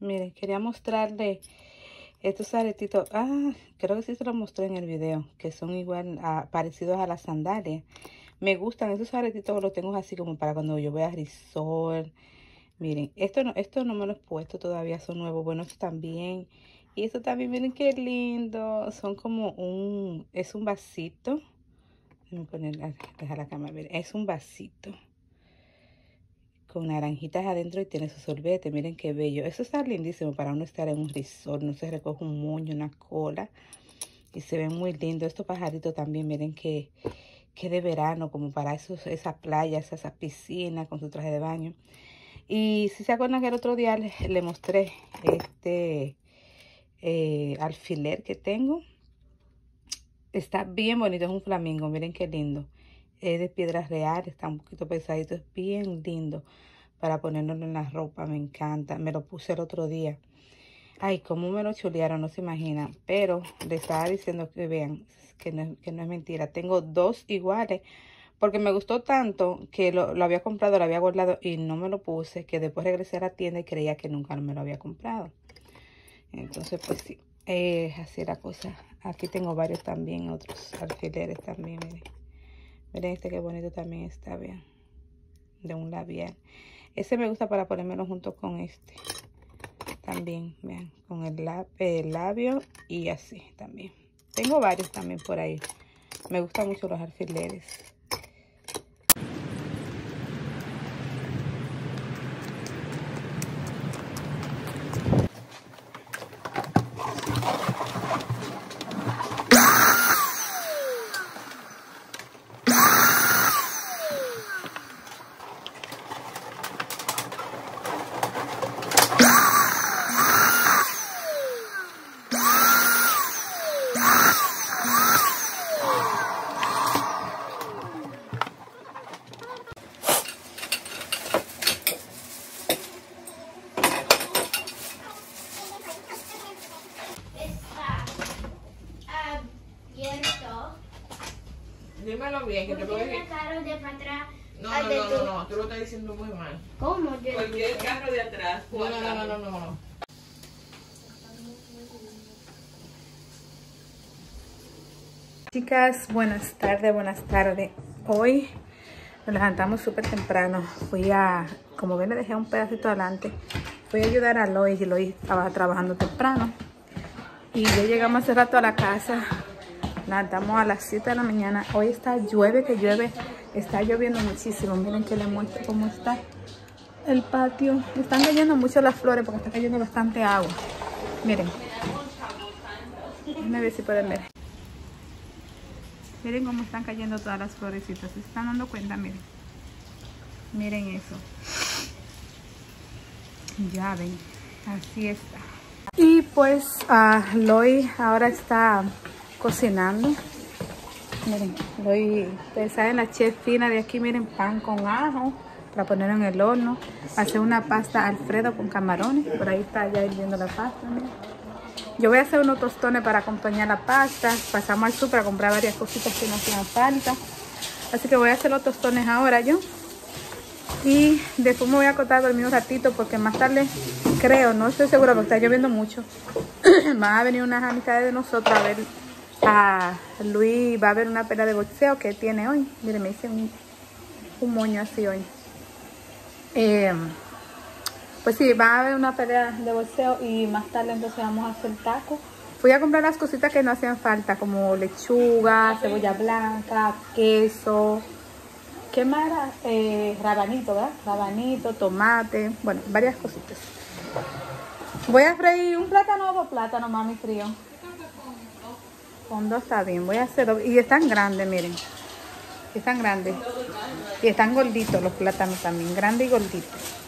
Miren, quería mostrarle estos aretitos. Ah, creo que sí se los mostré en el video. Que son igual, parecidos a las sandalias. Me gustan esos aretitos, los tengo así como para cuando yo voy a. Miren, esto no, esto no me lo he puesto todavía, son nuevos. Bueno, estos también. Y esto también, miren qué lindo. Son como un, es un vasito. Déjenme poner, dejar la cámara, miren, es un vasito con naranjitas adentro y tiene su sorbete. Miren qué bello. Eso está lindísimo para uno estar en un resort. No se recoge un moño, una cola. Y se ven muy lindos. Estos pajaritos también, miren que, que de verano, como para esos, esas playas, esas piscinas con su traje de baño. Y si se acuerdan que el otro día le, mostré este eh, alfiler que tengo. Está bien bonito, es un flamingo, miren qué lindo es de piedras reales, está un poquito pesadito, es bien lindo para ponerlo en la ropa, me encanta. Me lo puse el otro día. Ay, cómo me lo chulearon, no se imagina. Pero le estaba diciendo que vean, que no, que no es mentira. Tengo dos iguales, porque me gustó tanto que lo, había comprado, lo había guardado y no me lo puse, que después regresé a la tienda y creía que nunca me lo había comprado. Entonces, pues sí, es así la cosa. Aquí tengo varios también, otros alfileres también, miren. Miren este que bonito también está, bien. De un labial. Ese me gusta para ponérmelo junto con este. También, vean, con el, el labio y así también. Tengo varios también por ahí. Me gustan mucho los alfileres. Dímelo bien, que te lo Tiene carro de para atrás. No, al no, de no, tu- no, no, tú lo estás diciendo muy mal. ¿Cómo? Cualquier carro de atrás. No, no, no, no, no, no. Chicas, buenas tardes, buenas tardes. Hoy nos levantamos súper temprano. Fui a, como ven, le dejé un pedacito adelante. Fui a ayudar a Lois y Lois estaba trabajando temprano. Y ya llegamos hace rato a la casa. Levantamos a las 7 de la mañana. Hoy está llueve, que llueve. Está lloviendo muchísimo. Miren que les muestro cómo está el patio. Están cayendo mucho las flores porque está cayendo bastante agua. Miren. Déjenme ver si pueden ver. Miren cómo están cayendo todas las florecitas. ¿Se están dando cuenta? Miren. Miren eso. Ya ven. Así está. Y pues uh, Loy ahora está cocinando. Miren, Loy, ustedes saben la chef fina de aquí. Miren, pan con ajo para poner en el horno. Hacer una pasta Alfredo con camarones. Por ahí está ya hirviendo la pasta. Yo voy a hacer unos tostones para acompañar la pasta. Pasamos al súper a comprar varias cositas que nos hacían falta. Así que voy a hacer los tostones ahora yo. Y después me voy a acostar a dormir un ratito porque más tarde, creo, no estoy segura porque está lloviendo mucho. Van a venir unas amistades de nosotros a ver a Luis. Va a haber una pelea de boxeo que tiene hoy. Miren, me hice un moño así hoy. Eh, pues sí, va a haber una pelea de boxeo y más tarde entonces vamos a hacer tacos. Fui a comprar las cositas que no hacían falta, como lechuga, cebolla blanca, queso. ¿Qué más era? Eh, rabanito, ¿verdad? Rabanito, tomate, bueno, varias cositas. Voy a freír un plátano o dos plátanos, mami, frío. Con dos está bien, voy a hacer dos. Y están grandes, miren. Están grandes. Y están gorditos los plátanos también, grandes y gorditos.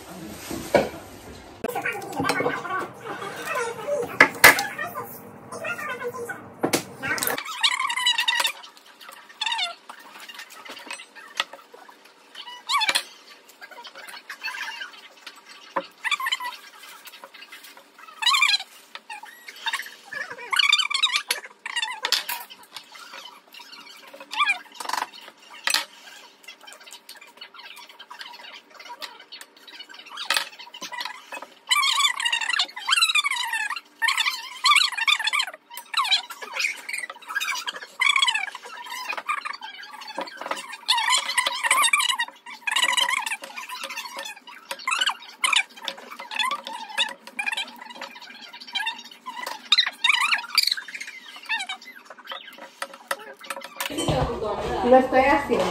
Lo estoy haciendo.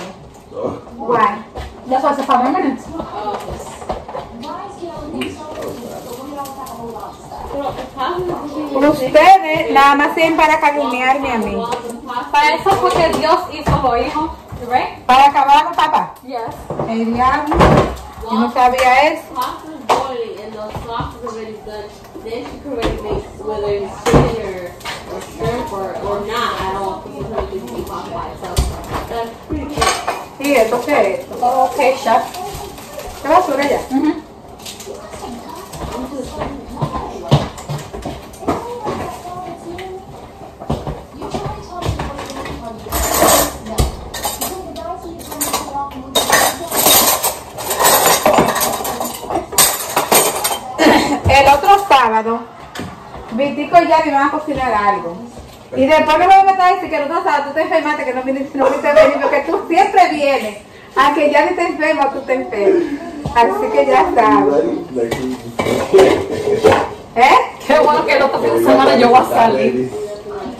Why? That's why it's a five minutes. Ustedes nada más sirven para calumniarme a mí. Para eso fue que Dios hizo los hijos, right? Para acabar con papá. Yes. El diablo. Yo no sabía eso. Sí, ¿esto qué es? Ok, chef. ¿Qué basura ya? El otro sábado, Vitico y Yadi van a cocinar algo. Y después me voy a meter a decir que el otro sábado tú te enfermaste, que no viniste, no viniste a venir, porque tú siempre vienes. A que ya ni te enfermas, tú te enfermas. Así que ya sabes. ¿Eh? Qué bueno que el otro fin de semana yo voy a salir.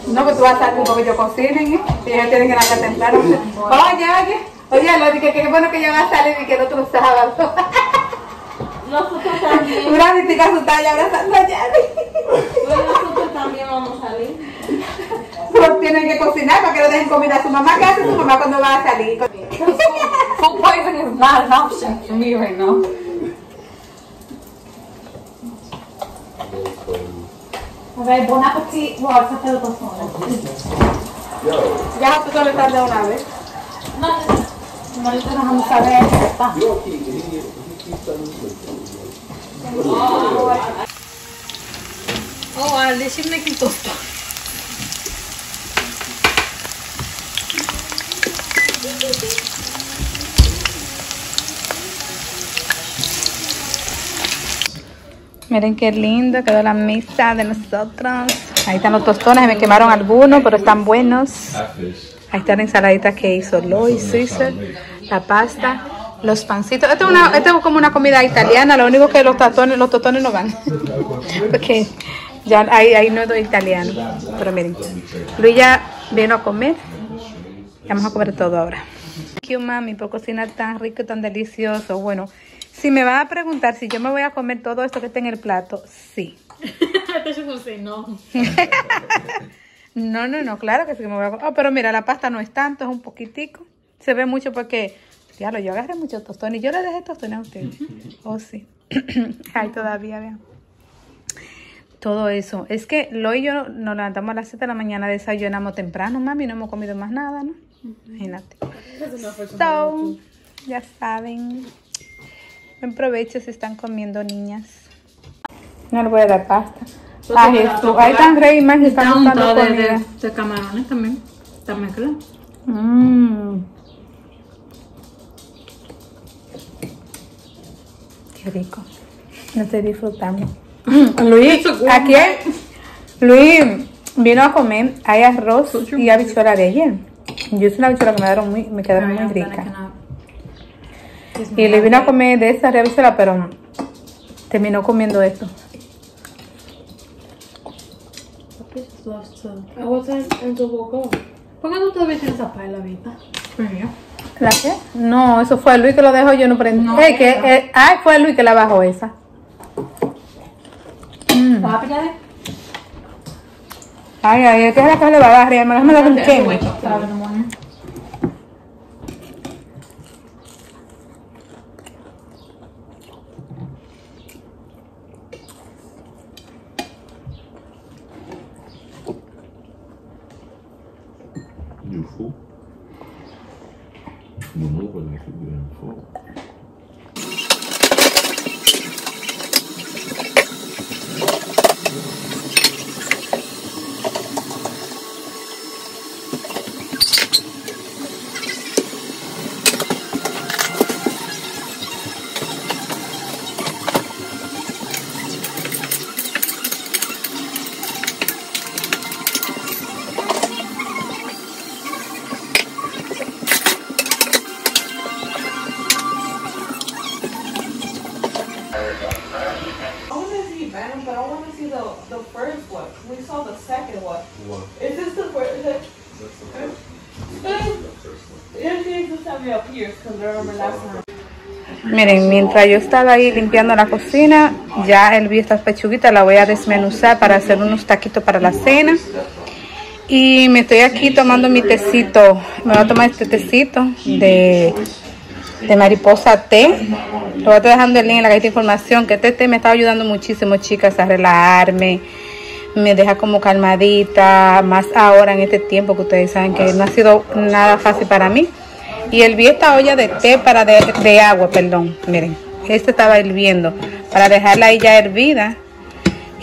No, pues tú vas a salir porque yo cocinen, ¿eh? Y ellos tienen que nacer temprano. Oye, oye, oye, lo dije que qué bueno que yo voy a salir y que el otro sábado. Nosotros también, Una vitica asustada y abrazando a pues nosotros también vamos a salir. Pero tienen que cocinar para que le dejen comida a su mamá. ¿Qué hace su mamá cuando va a salir? Food poisoning is not an option for me right now. A ver, bon appetit. Wow, esa te lo pasó. Ya tú solo estás de una vez. No, no, nos vamos a ver. Está. Oh, they should make it toast. Miren qué lindo quedó la mesa de nosotros. Ahí están los tostones, me quemaron algunos, pero están buenos. Ahí está la ensaladita que hizo Lois, Caesar, la pasta, los pancitos. Esto es, una, esto es como una comida italiana, lo único que los tostones, los tostones no van. Porque ya ahí, ahí no es italiano. Pero miren, Luis ya vino a comer. Vamos a comer todo ahora. Thank you, mami, por cocinar tan rico y tan delicioso. Bueno, si me van a preguntar si yo me voy a comer todo esto que está en el plato, sí. No no. No, claro que sí que me voy a comer. Oh, pero mira, la pasta no es tanto, es un poquitico. Se ve mucho porque, diablo, yo agarré muchos tostones y yo le dejé tostones a ustedes. Oh, sí. Ay, todavía, vean. Todo eso. Es que lo y yo nos levantamos a las 7 de la mañana, desayunamos temprano, mami, no hemos comido más nada, ¿no? Imagínate. So, ya saben. Buen provecho si están comiendo niñas. No le voy a dar pasta. Ay, Jesús. Ahí están Rey y Maggie están Está buscando untado de, de, comida. de camarones también. También, claro. Mmm. Qué rico. Lo estoy disfrutando. Luis, aquí Luis vino a comer, hay arroz y habichuela de ayer. Yo hice una habichuela que me quedaron muy, me quedaron muy ricas. Y le vino a comer de esa habichuela, pero terminó comiendo esto. ¿Por qué tú todavía tienes esa paella, Vita? Mío. ¿La qué? No, eso fue Luis que lo dejó, yo no prendí. No, Eh, que, eh, ay, fue Luis que la bajó esa. Mm. ¿Vas a pillar? Ay, ay, que es la que le va a dar, déjame déjame the first one. We saw the second one. Is this the first? just have it up here because I remember last time. Miren, mientras yo estaba ahí limpiando la cocina, ya el vi estas pechuguitas, la voy a desmenuzar para hacer unos taquitos para la cena. Y me estoy aquí tomando mi tecito. Me voy a tomar este tecito de, de mariposa té. Lo voy a estar dejando el link en la cajita de información. Que este té me está ayudando muchísimo, chicas, a relajarme. Me deja como calmadita. Más ahora en este tiempo que ustedes saben que no ha sido nada fácil para mí. Y herví esta olla de té para de, de agua, perdón. Miren, este estaba hirviendo. Para dejarla ahí ya hervida.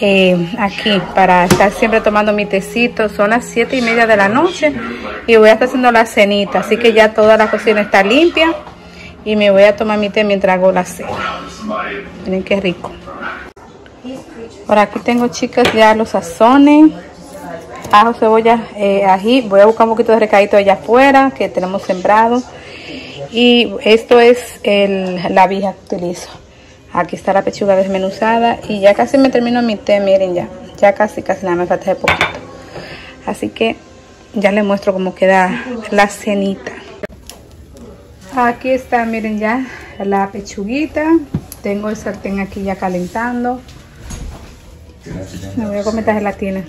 eh, aquí para estar siempre tomando mi tecito. Son las siete y media de la noche y voy a estar haciendo la cenita. Así que ya toda la cocina está limpia y me voy a tomar mi té mientras hago la cena. Miren qué rico. Por aquí tengo, chicas, ya los sazones. Ajo, cebolla, eh, ají. Voy a buscar un poquito de recadito allá afuera que tenemos sembrado. Y esto es el, la vija que utilizo. Aquí está la pechuga desmenuzada y ya casi me termino mi té, miren ya. Ya casi, casi nada me falta de poquito. Así que ya les muestro cómo queda la cenita. Aquí está, miren ya la pechuguita. Tengo el sartén aquí ya calentando. Me voy a comer esta gelatina.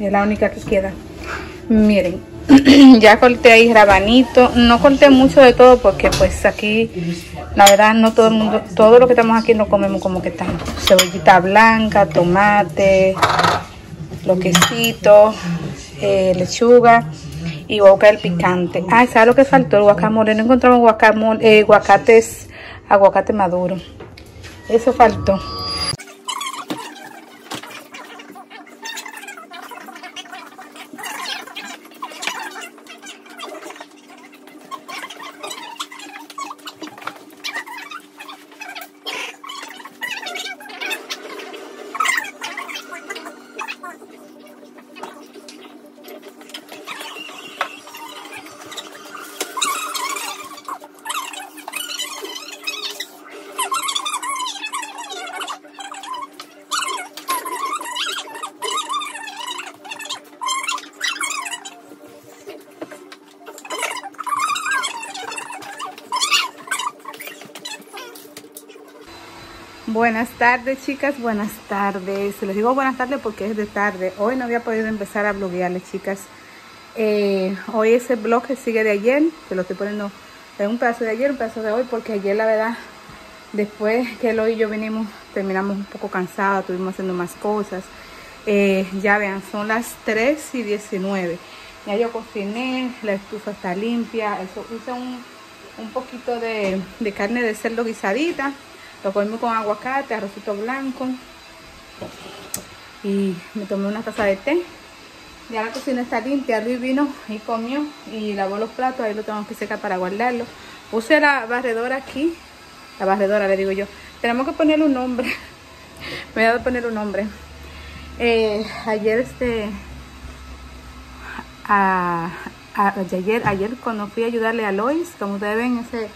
Es la única que queda. Miren, ya corté ahí rabanito. No corté mucho de todo porque pues aquí, la verdad, no todo el mundo, todo lo que estamos aquí no comemos como que tanto. Cebollita blanca, tomate, lo quesito, eh, lechuga y voy a buscar el picante. Ah, ¿sabes lo que faltó? El guacamole. No encontramos guacamole, eh, aguacates, aguacate maduro. Eso faltó. Buenas tardes, chicas. Buenas tardes. Les digo buenas tardes porque es de tarde. Hoy no había podido empezar a bloguearles, chicas. Eh, hoy ese blog que sigue de ayer, que lo estoy poniendo en un pedazo de ayer, un pedazo de hoy, porque ayer la verdad, después que él y yo vinimos, terminamos un poco cansados, estuvimos haciendo más cosas. Eh, ya vean, son las 3 y 19. Ya yo cociné, la estufa está limpia. Hice un, un poquito de, de carne de cerdo guisadita. Lo comí con aguacate, arrocito blanco. Y me tomé una taza de té. Ya la cocina está limpia. Luis vino y comió y lavó los platos. Ahí lo tengo que secar para guardarlo. Puse la barredora aquí. La barredora, le digo yo. Tenemos que ponerle un nombre. Me voy a poner un nombre. Eh, ayer este... Ayer, ayer cuando fui a ayudarle a Lois, como ustedes ven, ese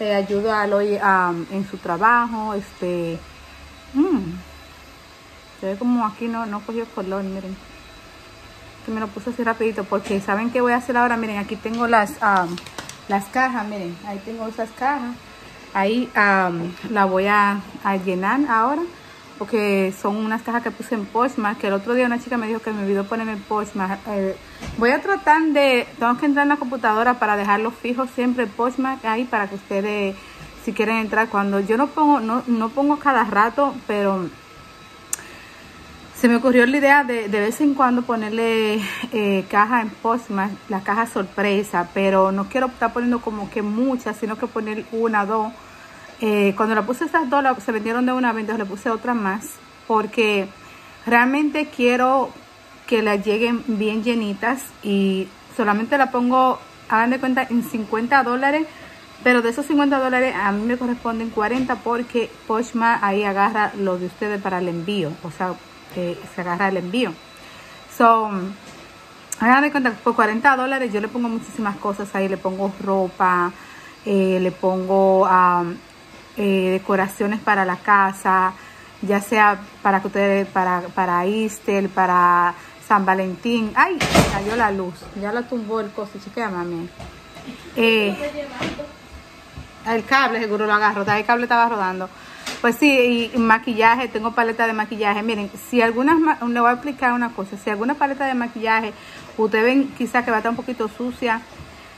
eh, ayudo a Lois am, en su trabajo, este mm, se ve como aquí no, no cogió color, miren. Que me lo puse así rapidito porque saben qué voy a hacer ahora, miren, aquí tengo las am, las cajas, miren, ahí tengo esas cajas. Ahí am, la voy a, a llenar ahora porque son unas cajas que puse en Postmark, que el otro día una chica me dijo que me olvidó ponerme en Postmark. Eh, voy a tratar de, tengo que entrar en la computadora para dejarlo fijo siempre en Postmark ahí para que ustedes, si quieren entrar, cuando yo no pongo, no, no pongo cada rato, pero se me ocurrió la idea de de vez en cuando ponerle eh, caja en Postmark, la caja sorpresa, pero no quiero estar poniendo como que muchas, sino que poner una, dos. Eh, cuando la puse estas dos, se vendieron de una entonces le puse otra más, porque realmente quiero que las lleguen bien llenitas y solamente la pongo, hagan de cuenta, en 50 dólares, pero de esos 50 dólares a mí me corresponden 40 porque Poshma ahí agarra lo de ustedes para el envío, o sea, eh, se agarra el envío. So, hagan de cuenta, por 40 dólares yo le pongo muchísimas cosas ahí, le pongo ropa, eh, le pongo am, eh, decoraciones para la casa, ya sea para que ustedes, para, para Easter, para San Valentín. ¡Ay! Cayó la luz, ya la tumbó el coche, chequea mami. Eh, el cable seguro lo agarro, el cable estaba rodando. Pues sí, y maquillaje, tengo paleta de maquillaje. Miren, si algunas, le voy a explicar una cosa, si alguna paleta de maquillaje, ustedes ven quizás que va a estar un poquito sucia,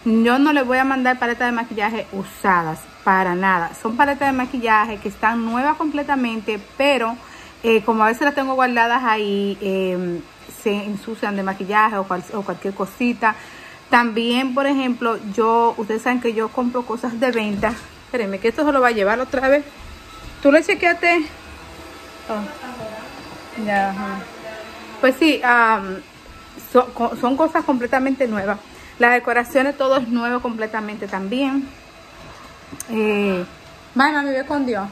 yo no les voy a mandar paletas de maquillaje usadas, para nada. Son paletas de maquillaje que están nuevas completamente, pero eh, como a veces las tengo guardadas ahí, eh, se ensucian de maquillaje o, cual, o cualquier cosita. También, por ejemplo, yo, ustedes saben que yo compro cosas de venta. Espérenme, que esto se lo va a llevar otra vez. ¿Tú le chequeaste? Oh. Ya. Pues sí, son cosas completamente nuevas. Las decoraciones, todo es nuevo completamente también. Eh, me con Dios.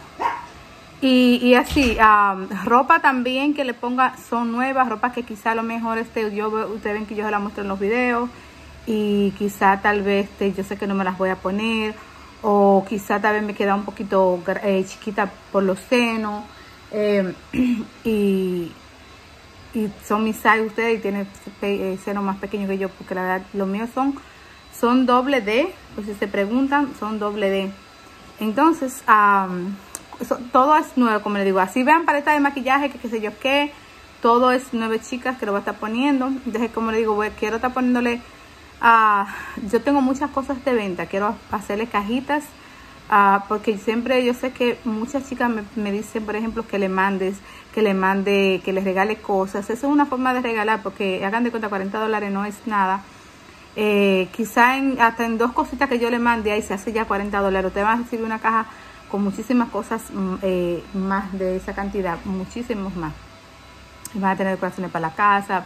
Y, y así, um, ropa también que le ponga son nuevas, ropa que quizá a lo mejor este, yo, ustedes ven que yo se la muestro en los videos y quizá tal vez este, yo sé que no me las voy a poner o quizá tal vez me queda un poquito eh, chiquita por los senos eh, y, y son mis size ustedes y tienen eh, senos más pequeños que yo porque la verdad los míos son son doble D, pues si se preguntan son doble D entonces um, todo es nuevo, como les digo. Así vean paleta de maquillaje, que qué sé yo qué. Todo es nueve chicas que lo voy a estar poniendo. Entonces, como les digo, quiero estar poniéndole... Uh, yo tengo muchas cosas de venta. Quiero hacerle cajitas. Uh, porque siempre yo sé que muchas chicas me, me, dicen, por ejemplo, que le mandes, que le mande, que les regale cosas. Eso es una forma de regalar, porque hagan de cuenta 40 dólares no es nada. Eh, quizá en, hasta en dos cositas que yo le mande ahí se hace ya 40 dólares. Te van a recibir una caja con muchísimas cosas mm, eh, más de esa cantidad, muchísimos más. Van a tener decoraciones para la casa,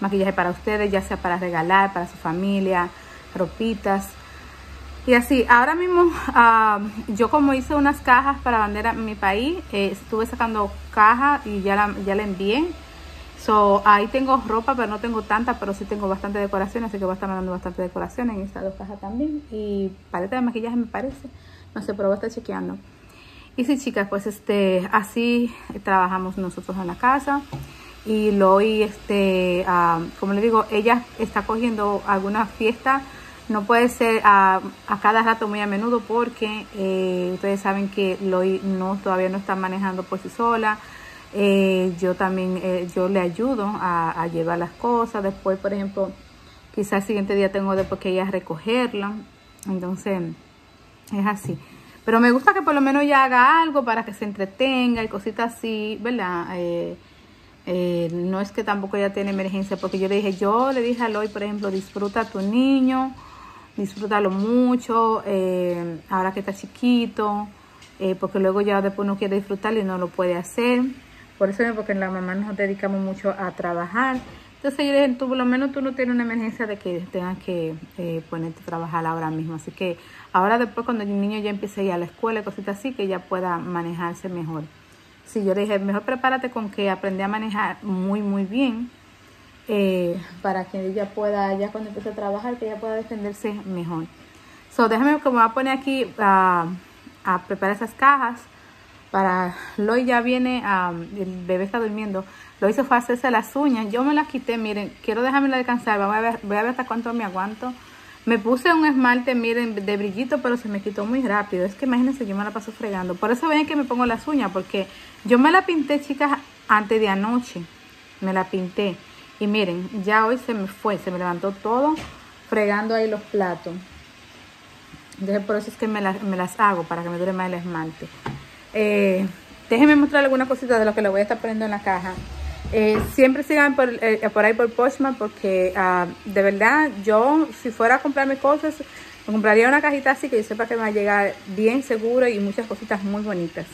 maquillaje para ustedes, ya sea para regalar, para su familia, ropitas. Y así, ahora mismo uh, yo como hice unas cajas para bandera en mi país, eh, estuve sacando cajas y ya la, ya la envié. So, ahí tengo ropa, pero no tengo tanta, pero sí tengo bastante decoración, así que voy a estar mandando bastante decoración en estas dos cajas también. Y paleta de maquillaje me parece. No sé, pero voy a estar chequeando. Y sí, chicas, pues este, así trabajamos nosotros en la casa. Y Loy, este, uh, como le digo, ella está cogiendo alguna fiesta. No puede ser uh, a cada rato muy a menudo porque eh, ustedes saben que Loy no, todavía no está manejando por sí sola. Eh, yo también, eh, yo le ayudo a, a, llevar las cosas. Después, por ejemplo, quizás el siguiente día tengo después que ella recogerla. Entonces, es así. Pero me gusta que por lo menos ella haga algo para que se entretenga y cositas así, ¿verdad? No es que tampoco ella tiene emergencia, porque yo le dije, yo le dije a Loy, por ejemplo, disfruta a tu niño, disfrútalo mucho, eh, ahora que está chiquito, eh, porque luego ya después no quiere disfrutarlo y no lo puede hacer. Por eso es porque la mamá nos dedicamos mucho a trabajar. Entonces yo dije, tú por lo menos tú no tienes una emergencia de que tengas que eh, ponerte a trabajar ahora mismo. Así que ahora después cuando el niño ya empiece a ir a la escuela y cositas así, que ella pueda manejarse mejor. Sí, yo le dije, mejor prepárate con que aprende a manejar muy, muy bien. Eh, para que ella pueda, ya cuando empiece a trabajar, que ella pueda defenderse mejor. So, déjame que me voy a poner aquí a preparar esas cajas. Para Loy ya viene, el bebé está durmiendo. Lo hizo fue hacerse las uñas. Yo me las quité, miren, quiero dejármela descansar. Vamos a ver, voy a ver hasta cuánto me aguanto. Me puse un esmalte, miren, de brillito, pero se me quitó muy rápido. Es que imagínense, yo me la paso fregando. Por eso ven que me pongo las uñas, porque yo me la pinté, chicas, antes de anoche. Me la pinté. Y miren, ya hoy se me fue, se me levantó todo fregando ahí los platos. Entonces por eso es que me, la, me las hago, para que me dure más el esmalte. Eh, déjenme mostrar alguna cosita de lo que le voy a estar poniendo en la caja. Eh, siempre sigan por, eh, por ahí por Postman porque uh, de verdad yo si fuera a comprarme cosas me compraría una cajita así que yo sepa que me va a llegar bien seguro y muchas cositas muy bonitas.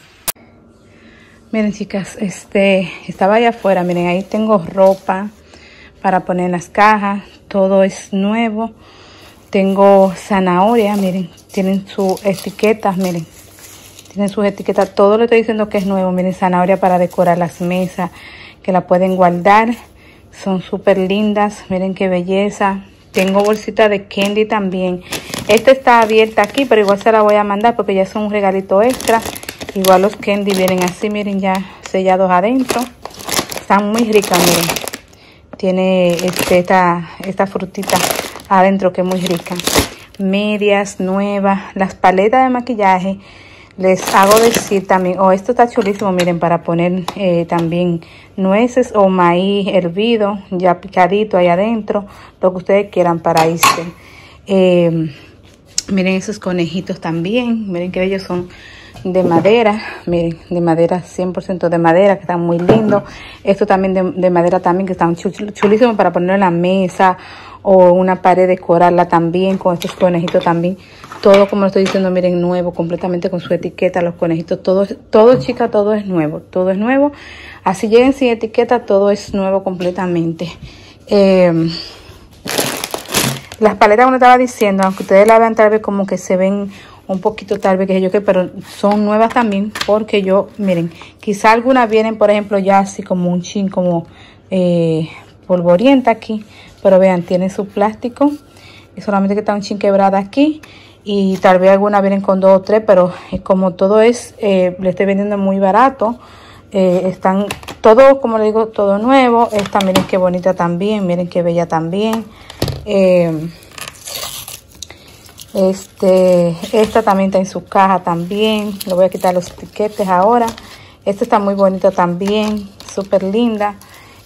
Miren chicas, este estaba allá afuera, miren ahí tengo ropa para poner las cajas, todo es nuevo. Tengo zanahoria, miren, tienen sus etiquetas, miren. Tienen sus etiquetas, todo le estoy diciendo que es nuevo, miren, zanahoria para decorar las mesas que la pueden guardar. Son súper lindas. Miren qué belleza. Tengo bolsita de candy también. Esta está abierta aquí, pero igual se la voy a mandar porque ya es un regalito extra. Igual los candy vienen así, miren ya sellados adentro. Están muy ricas, miren. Tiene este, esta, esta frutita adentro que es muy rica. medias nuevas, las paletas de maquillaje. Les hago decir también, oh, esto está chulísimo, miren, para poner eh, también nueces o maíz hervido, ya picadito ahí adentro, lo que ustedes quieran para irse. Eh, miren esos conejitos también, miren que ellos son de madera, miren, de madera, 100% de madera, que están muy lindos. Esto también de, de madera también, que están chul- chulísimos para poner en la mesa o una pared, decorarla también con estos conejitos también. Todo, como lo estoy diciendo, miren, nuevo, completamente con su etiqueta, los conejitos, todo, todo chica, todo es nuevo, todo es nuevo. Así lleguen sin etiqueta, todo es nuevo completamente. Eh, las paletas, como estaba diciendo, aunque ustedes la vean tal vez como que se ven un poquito tal vez que yo que, pero son nuevas también porque yo, miren, quizá algunas vienen, por ejemplo, ya así como un chin, como eh, polvorienta aquí, pero vean, tiene su plástico y solamente que está un chin quebrada aquí y tal vez algunas vienen con dos o tres, pero como todo es, eh, le estoy vendiendo muy barato, eh, están todo, como le digo, todo nuevo. Esta, miren qué bonita también, miren qué bella también. Eh, este, esta también está en su caja también. Le voy a quitar los piquetes ahora. Esta está muy bonita también, súper linda.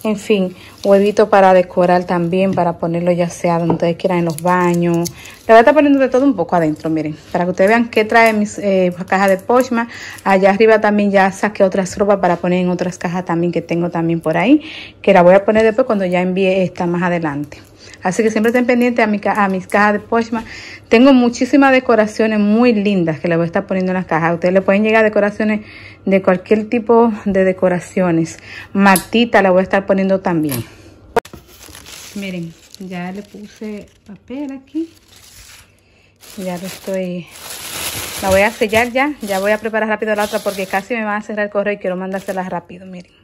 En fin, huevito para decorar también, para ponerlo ya sea donde ustedes quieran en los baños. Le voy a estar poniendo de todo un poco adentro, miren, para que ustedes vean qué trae mis eh, cajas de Poshma. Allá arriba también ya saqué otras ropas para poner en otras cajas también que tengo también por ahí, que la voy a poner después cuando ya envíe esta más adelante. Así que siempre estén pendientes a, mis cajas de Poshma. Tengo muchísimas decoraciones muy lindas que le voy a estar poniendo en las cajas. Ustedes le pueden llegar decoraciones de cualquier tipo de decoraciones. Matita la voy a estar poniendo también. Miren, ya le puse papel aquí. Ya lo estoy... La voy a sellar ya. Ya voy a preparar rápido la otra porque casi me van a cerrar el correo y quiero mandárselas rápido. Miren.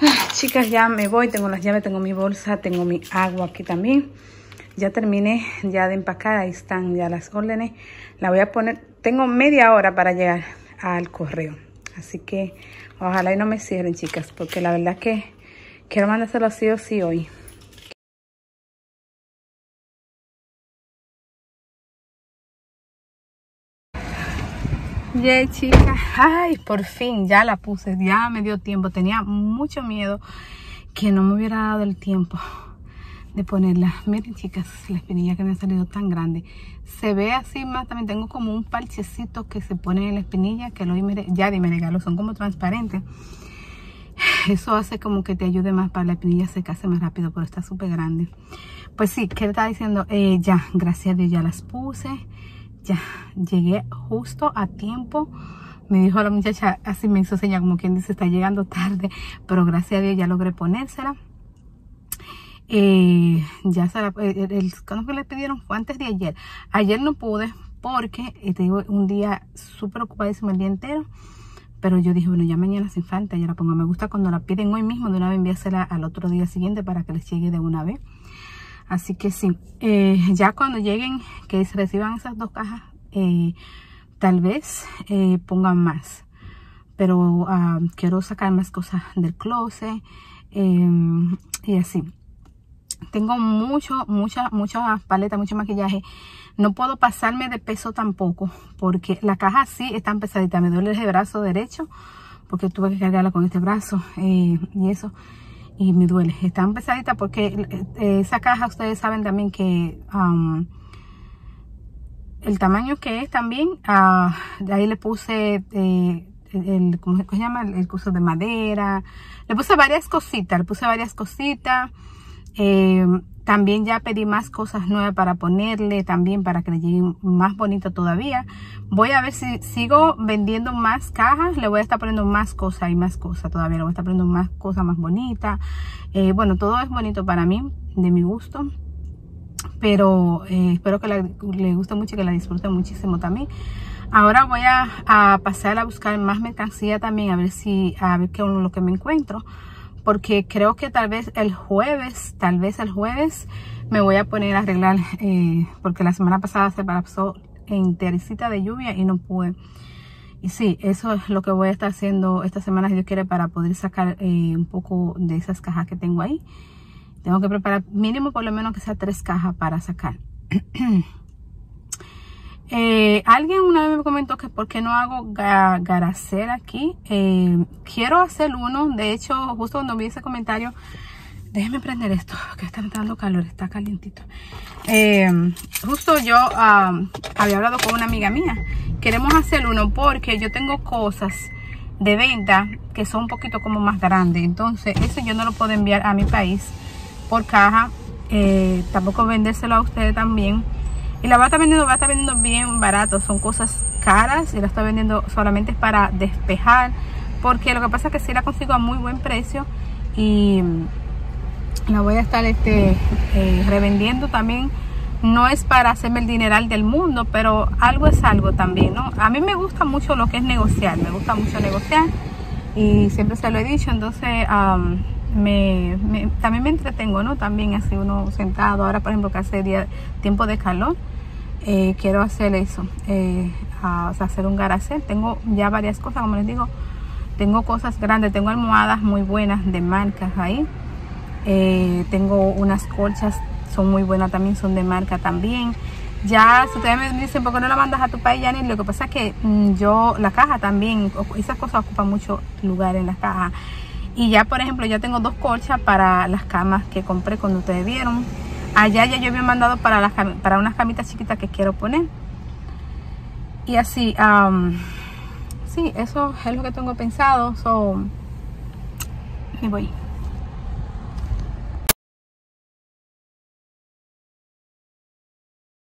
Chicas, ya me voy, tengo las llaves, tengo mi bolsa, tengo mi agua aquí también. Ya terminé ya de empacar, ahí están ya las órdenes. La voy a poner, tengo media hora para llegar al correo. Así que ojalá y no me cierren, chicas, porque la verdad que quiero mandárselo así o sí hoy. Yay, chicas. Ay, por fin ya la puse. Ya me dio tiempo. Tenía mucho miedo que no me hubiera dado el tiempo de ponerla. Miren, chicas, la espinilla que me ha salido tan grande. Se ve así más. También tengo como un parchecito que se pone en la espinilla que lo ya me regaló. Son como transparentes. Eso hace como que te ayude más para la espinilla se case más rápido, pero está súper grande. Pues sí, ¿qué le estaba diciendo? Eh, ya, gracias a Dios ya las puse ya llegué justo a tiempo. Me dijo la muchacha, así me hizo señal como quien dice, está llegando tarde, pero gracias a Dios ya logré ponérsela. Eh, ya se la, el, el, ¿cuándo que le pidieron? Fue antes de ayer. Ayer no pude porque, eh, te digo, un día súper ocupadísimo el día entero. Pero yo dije, bueno, ya mañana sin falta, ya la pongo. Me gusta cuando la piden hoy mismo, de una vez enviársela al otro día siguiente para que les llegue de una vez. Así que sí, eh, ya cuando lleguen, que reciban esas dos cajas, eh, tal vez eh, pongan más. Pero uh, quiero sacar más cosas del closet y así. Tengo mucho, mucha, muchas paletas, mucho maquillaje. No puedo pasarme de peso tampoco, porque la caja sí está pesadita. Me duele el brazo derecho, porque tuve que cargarla con este brazo y eso y me duele. Están pesaditas porque esa caja ustedes saben también que um, el tamaño que es también, de ahí le puse eh, el, ¿cómo se llama? El, el curso de madera. Le puse varias cositas, le puse varias cositas. Eh, también ya pedí más cosas nuevas para ponerle, también para que le llegue más bonito todavía. Voy a ver si sigo vendiendo más cajas, le voy a estar poniendo más cosas y más cosas todavía. Le voy a estar poniendo más cosas más bonitas. Eh, bueno, todo es bonito para mí, de mi gusto. Pero eh, espero que le guste mucho y que la disfrute muchísimo también. Ahora voy a, a, pasar a buscar más mercancía también, a ver si, a ver qué es lo que me encuentro porque creo que tal vez el jueves, tal vez el jueves me voy a poner a arreglar, eh, porque la semana pasada se pasó entericita de lluvia y no pude. Y sí, eso es lo que voy a estar haciendo esta semana si Dios quiere para poder sacar eh, un poco de esas cajas que tengo ahí. Tengo que preparar mínimo por lo menos que sea tres cajas para sacar. Eh, alguien una vez me comentó que por qué no hago ga- aquí. Eh, quiero hacer uno. De hecho, justo cuando vi ese comentario, déjenme prender esto, que está dando calor, está calientito. Eh, justo yo había hablado con una amiga mía. Queremos hacer uno porque yo tengo cosas de venta que son un poquito como más grandes. Entonces, eso yo no lo puedo enviar a mi país por caja. Tampoco vendérselo a ustedes también. Y la va a estar vendiendo, va a estar vendiendo bien barato. Son cosas caras y la está vendiendo solamente para despejar. Porque lo que pasa es que si la consigo a muy buen precio y la voy a estar este, eh, revendiendo también. No es para hacerme el dineral del mundo, pero algo es algo también, ¿no? A mí me gusta mucho lo que es negociar, me gusta mucho negociar y siempre se lo he dicho, entonces am, me, me- también me entretengo, ¿no? También así uno sentado, ahora por ejemplo que hace día, tiempo de calor, eh, quiero hacer eso, eh, a- hacer un garacel. Tengo ya varias cosas, como les digo, tengo cosas grandes, tengo almohadas muy buenas de marcas ahí. Eh, tengo unas colchas, son muy buenas también, son de marca también. Ya, si ustedes me dicen, ¿por qué no la mandas a tu país, Yanni? Lo que pasa es que mm, yo, la caja también, esas cosas ocupan mucho lugar en la caja. Y ya, por ejemplo, ya tengo dos colchas para las camas que compré cuando ustedes vieron. Allá ya yo había mandado para, las, para unas camitas chiquitas que quiero poner. Y así, am, sí, eso es lo que tengo pensado. So, me voy.